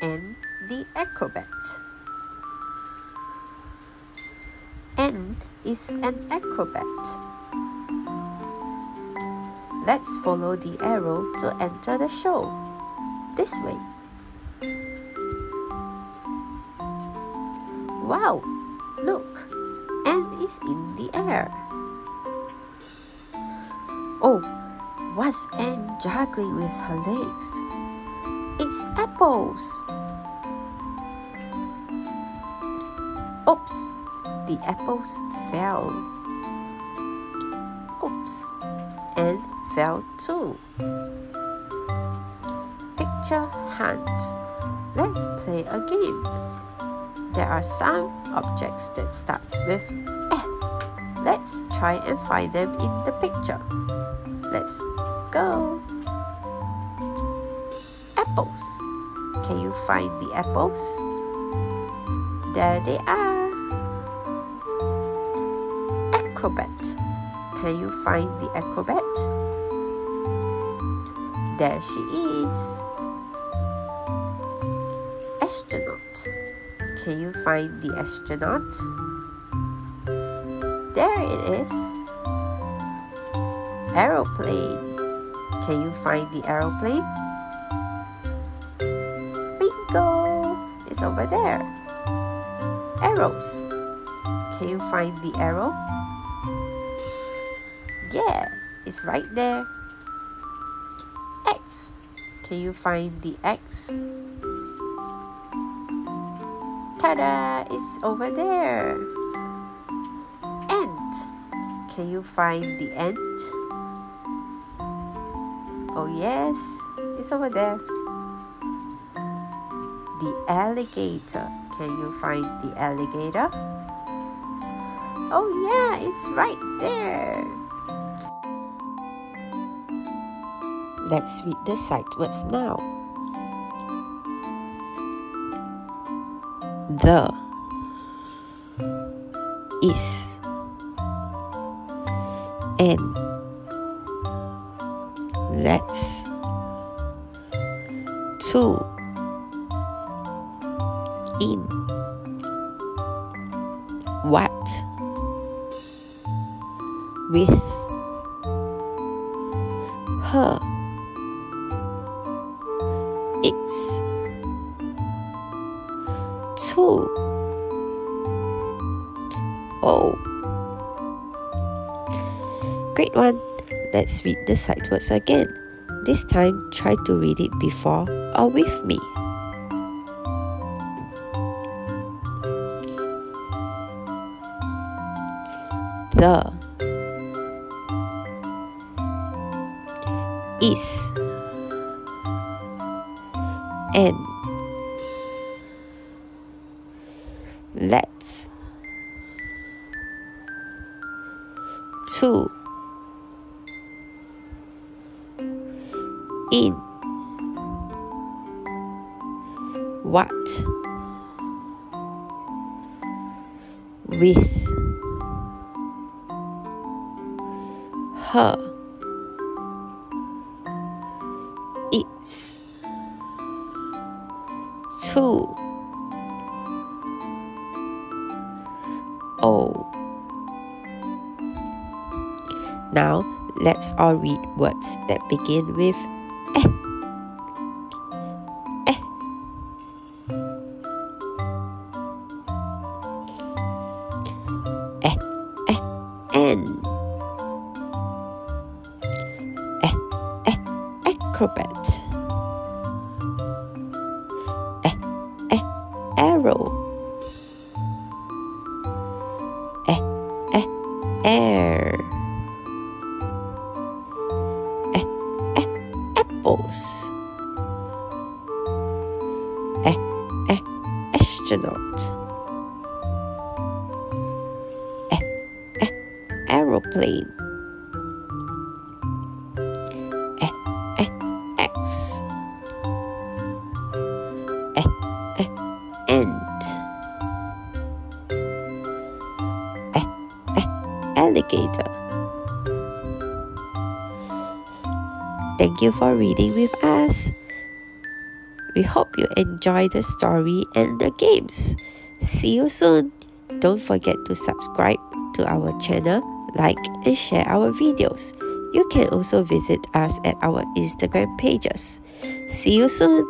Ann the acrobat. Ann is an acrobat. Let's follow the arrow to enter the show. This way. Wow! Look, Ann is in the air. Oh, what's Ann juggling with her legs? It's apples. Oops, the apples fell. Oops, Ann fell too. Picture hunt. Let's play a game. There are some objects that starts with F. Let's try and find them in the picture. Let's go. Apples. Can you find the apples? There they are. Acrobat. Can you find the acrobat? There she is. Astronaut. Can you find the astronaut? There it is. Aeroplane. Can you find the aeroplane? It's over there. Arrows. Can you find the arrow? Yeah, it's right there. X. Can you find the X? Ta-da! It's over there. Ant. Can you find the ant? Oh yes, it's over there. The alligator. Can you find the alligator? Oh yeah, it's right there. Let's read the sight words now. The is and let's to in. What? With? Her? It's? Two? Oh. Great one. Let's read the sight words again. This time try to read it before or with me the is and let's to in what with her it's two oh now let's all read words that begin with eh. Eh. Eh, eh, and acrobat. Eh, eh, arrow. Eh, eh, air. Eh, eh, apples. Eh, eh, astronaut. Eh, eh, aeroplane ant eh, eh, alligator Thank you for reading with us. We hope you enjoy the story and the games. See you soon. Don't forget to subscribe to our channel, like and share our videos. You can also visit us at our Instagram pages. See you soon.